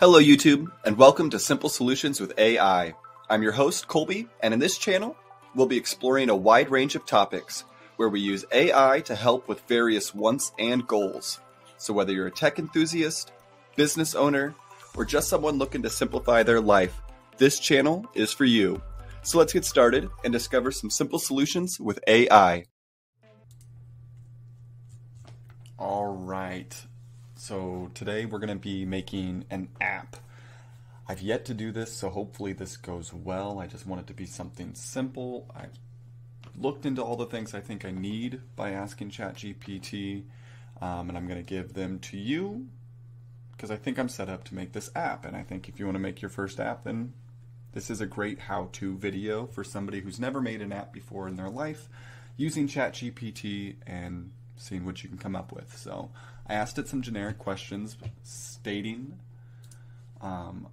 Hello, YouTube, and welcome to Simple Solutions with AI. I'm your host, Colby, and in this channel, we'll be exploring a wide range of topics where we use AI to help with various wants and goals. So, whether you're a tech enthusiast, business owner, or just someone looking to simplify their life, this channel is for you. So, let's get started and discover some simple solutions with AI. All right. So today we're going to be making an app. I've yet to do this, so hopefully this goes well. I just want it to be something simple. I've looked into all the things I think I need by asking ChatGPT, um, and I'm going to give them to you because I think I'm set up to make this app. And I think if you want to make your first app, then this is a great how-to video for somebody who's never made an app before in their life using ChatGPT and seeing what you can come up with. So I asked it some generic questions stating um,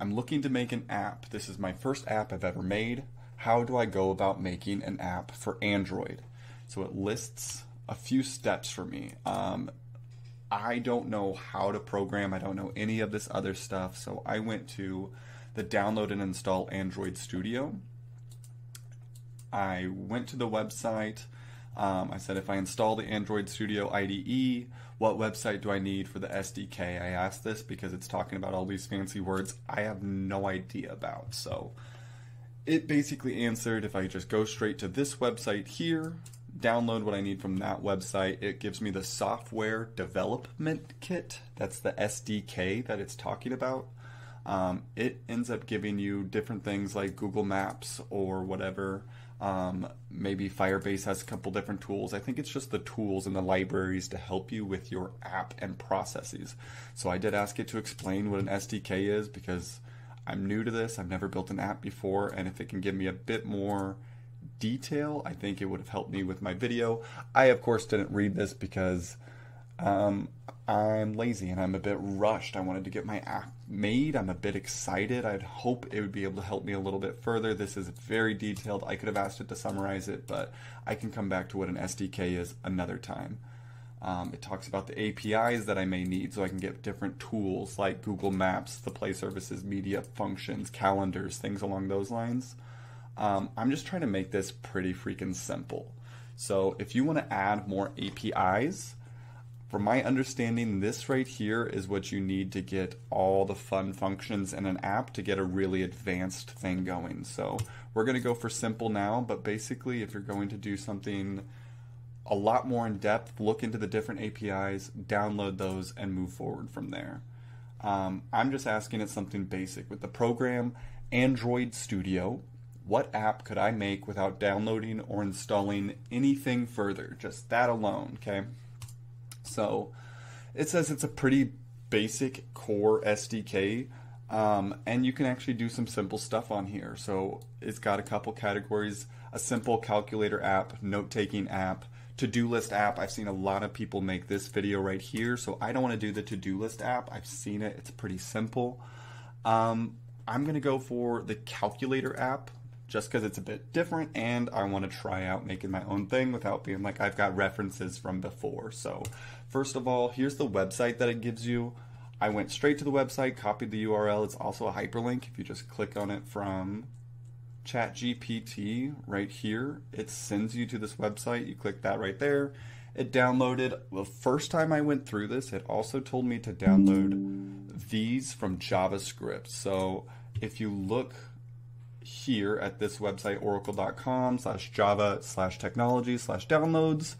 I'm looking to make an app. This is my first app I've ever made. How do I go about making an app for Android? So it lists a few steps for me. Um, I don't know how to program, I don't know any of this other stuff. So I went to the download and install Android Studio. I went to the website. Um, I said if I install the Android Studio IDE, what website do I need for the SDK? I asked this because it's talking about all these fancy words I have no idea about. So it basically answered if I just go straight to this website here, download what I need from that website, it gives me the software development kit. That's the SDK that it's talking about. Um, it ends up giving you different things like Google Maps or whatever. Um, maybe Firebase has a couple different tools. I think it's just the tools and the libraries to help you with your app and processes. So I did ask it to explain what an SDK is because I'm new to this. I've never built an app before, and if it can give me a bit more detail, I think it would have helped me with my video. I, of course, didn't read this because um, I'm lazy and I'm a bit rushed. I wanted to get my app made. I'm a bit excited. I'd hope it would be able to help me a little bit further. This is very detailed. I could have asked it to summarize it, but I can come back to what an SDK is another time. Um, it talks about the APIs that I may need so I can get different tools like Google Maps, the Play Services, media functions, calendars, things along those lines. Um, I'm just trying to make this pretty freaking simple. So if you want to add more APIs, from my understanding, this right here is what you need to get all the fun functions in an app to get a really advanced thing going. So we're going to go for simple now, but basically if you're going to do something a lot more in depth, look into the different APIs, download those, and move forward from there. Um, I'm just asking it something basic. With the program Android Studio, what app could I make without downloading or installing anything further? Just that alone, okay? So it says it's a pretty basic core SDK. Um, and you can actually do some simple stuff on here. So it's got a couple categories a simple calculator app, note taking app, to do list app. I've seen a lot of people make this video right here. So I don't want to do the to do list app. I've seen it, it's pretty simple. Um, I'm going to go for the calculator app just because it's a bit different and I want to try out making my own thing without being like I've got references from before. So, first of all, here's the website that it gives you. I went straight to the website, copied the URL. It's also a hyperlink. If you just click on it from ChatGPT right here, it sends you to this website. You click that right there. It downloaded the first time I went through this, it also told me to download these from JavaScript. So, if you look here at this website, oracle.com slash java slash technology slash downloads.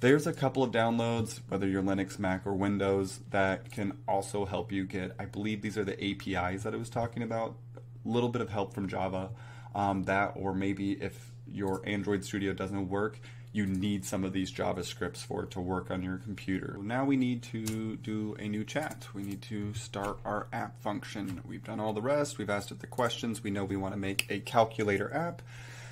There's a couple of downloads, whether you're Linux, Mac, or Windows, that can also help you get, I believe these are the APIs that I was talking about, a little bit of help from Java. Um, that, or maybe if your Android Studio doesn't work, you need some of these JavaScripts for it to work on your computer. Now we need to do a new chat. We need to start our app function. We've done all the rest. We've asked it the questions. We know we want to make a calculator app.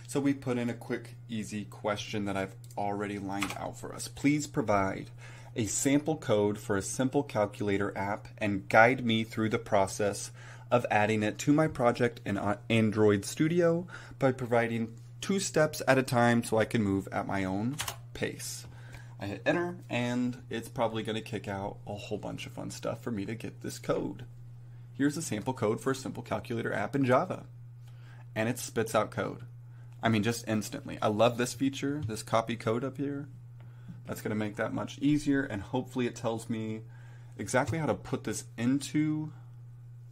So we put in a quick, easy question that I've already lined out for us. Please provide a sample code for a simple calculator app and guide me through the process of adding it to my project in uh, Android Studio by providing two steps at a time so I can move at my own pace. I hit enter and it's probably going to kick out a whole bunch of fun stuff for me to get this code. here's a sample code for a simple calculator app in Java. And it spits out code. I mean, just instantly. I love this feature, this copy code up here. That's going to make that much easier, and hopefully it tells me exactly how to put this into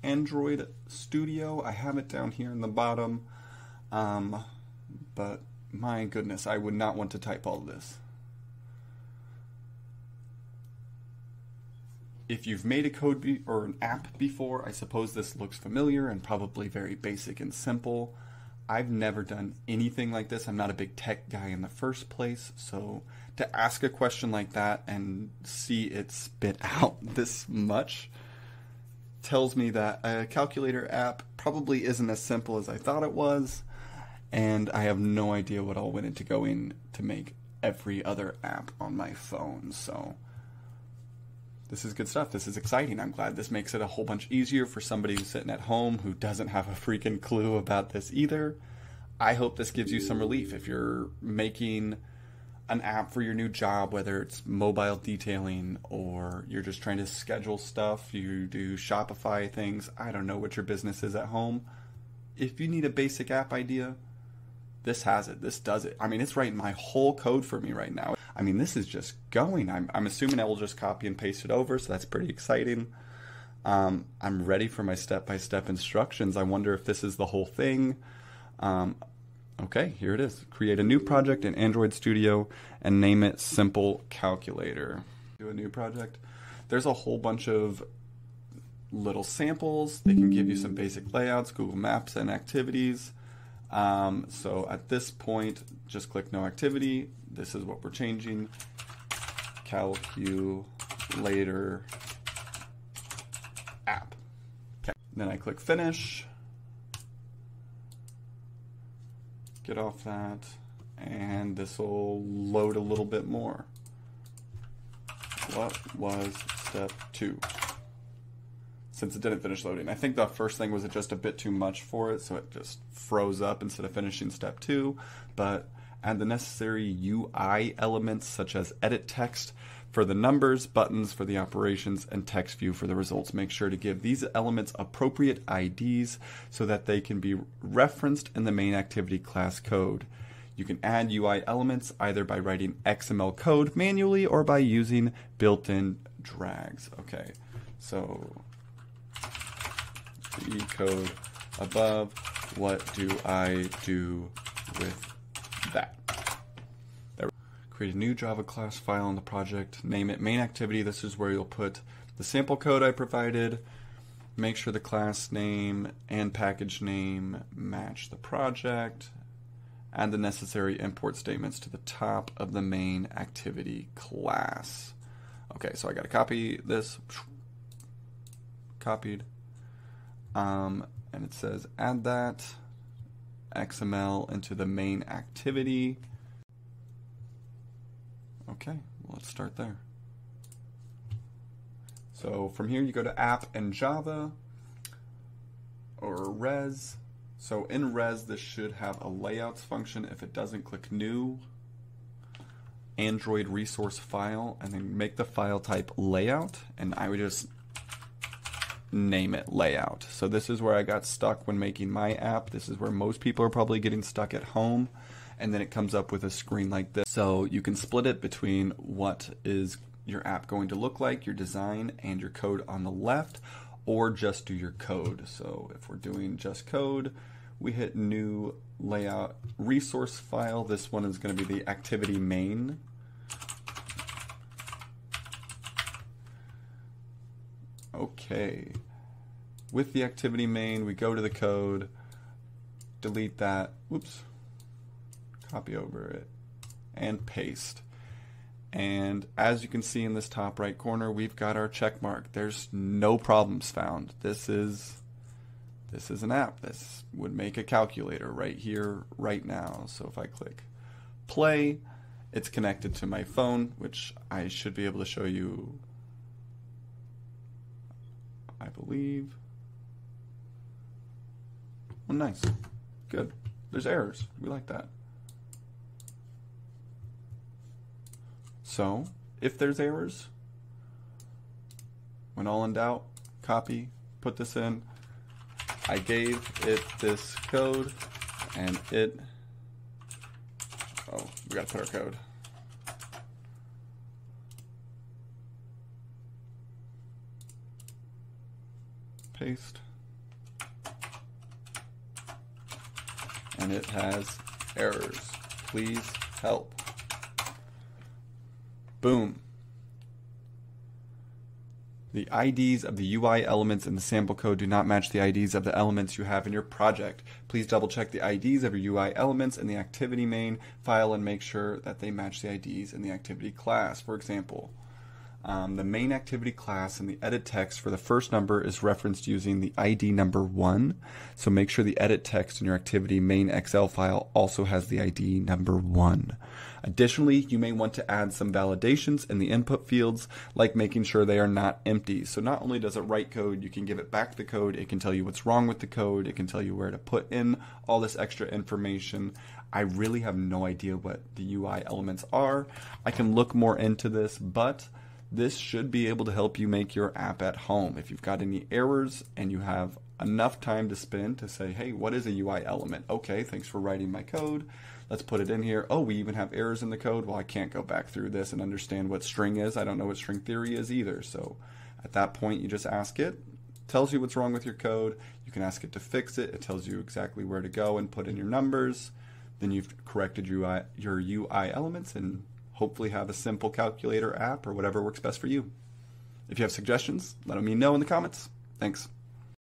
Android Studio. I have it down here in the bottom, um, but my goodness, I would not want to type all this. If you've made a code be- or an app before, I suppose this looks familiar and probably very basic and simple. I've never done anything like this. I'm not a big tech guy in the first place, so to ask a question like that and see it spit out this much tells me that a calculator app probably isn't as simple as I thought it was, and I have no idea what all went into going to make every other app on my phone. So this is good stuff. This is exciting. I'm glad this makes it a whole bunch easier for somebody who's sitting at home who doesn't have a freaking clue about this either. I hope this gives you some relief if you're making an app for your new job, whether it's mobile detailing or you're just trying to schedule stuff, you do Shopify things. I don't know what your business is at home. If you need a basic app idea, this has it. This does it. I mean, it's writing my whole code for me right now. I mean, this is just going. I'm, I'm assuming I will just copy and paste it over, so that's pretty exciting. Um, I'm ready for my step by step instructions. I wonder if this is the whole thing. Um, okay, here it is. Create a new project in Android Studio and name it Simple Calculator. Do a new project. There's a whole bunch of little samples. They can give you some basic layouts, Google Maps, and activities. Um, so at this point, just click No Activity. This is what we're changing. Calculator app. Okay. Then I click Finish. Get off that. And this will load a little bit more. What was step two? Since it didn't finish loading. I think the first thing was just a bit too much for it, so it just froze up instead of finishing step two. But add the necessary UI elements such as edit text for the numbers, buttons for the operations, and text view for the results. Make sure to give these elements appropriate IDs so that they can be referenced in the main activity class code. You can add UI elements either by writing XML code manually or by using built-in drags. Okay, so the code above. What do I do with that? There. Create a new Java class file in the project. Name it main activity. This is where you'll put the sample code I provided. Make sure the class name and package name match the project. Add the necessary import statements to the top of the main activity class. Okay, so I got to copy this. Copied um, and it says add that XML into the main activity. Okay, well, let's start there. So from here you go to app and Java or res. So in res this should have a layouts function. If it doesn't, click new Android resource file and then make the file type layout and I would just name it layout. So this is where I got stuck when making my app. This is where most people are probably getting stuck at home. And then it comes up with a screen like this. So you can split it between what is your app going to look like, your design, and your code on the left, or just do your code. So if we're doing just code, we hit new layout resource file. This one is going to be the activity main Okay. With the activity main, we go to the code, delete that, whoops, copy over it, and paste. And as you can see in this top right corner, we've got our check mark. There's no problems found. This is this is an app. This would make a calculator right here, right now. So if I click play, it's connected to my phone, which I should be able to show you I believe. Well, nice. Good. There's errors. We like that. So, if there's errors, when all in doubt, copy, put this in. I gave it this code, and it. Oh, we gotta put our code. Paste. And it has errors. Please help. Boom. The IDs of the UI elements in the sample code do not match the IDs of the elements you have in your project. Please double check the IDs of your UI elements in the activity main file and make sure that they match the IDs in the activity class. For example, um, the main activity class and the edit text for the first number is referenced using the ID number 1. So make sure the edit text in your activity main XML file also has the ID number 1. Additionally, you may want to add some validations in the input fields, like making sure they are not empty. So not only does it write code, you can give it back the code, it can tell you what's wrong with the code, it can tell you where to put in all this extra information. I really have no idea what the UI elements are. I can look more into this, but this should be able to help you make your app at home. If you've got any errors and you have enough time to spend to say, hey, what is a UI element? Okay, thanks for writing my code. Let's put it in here. Oh, we even have errors in the code. Well, I can't go back through this and understand what string is. I don't know what string theory is either. So at that point, you just ask it. tells you what's wrong with your code. You can ask it to fix it. It tells you exactly where to go and put in your numbers. Then you've corrected your UI, your UI elements and hopefully have a simple calculator app or whatever works best for you. If you have suggestions, let me know in the comments. Thanks.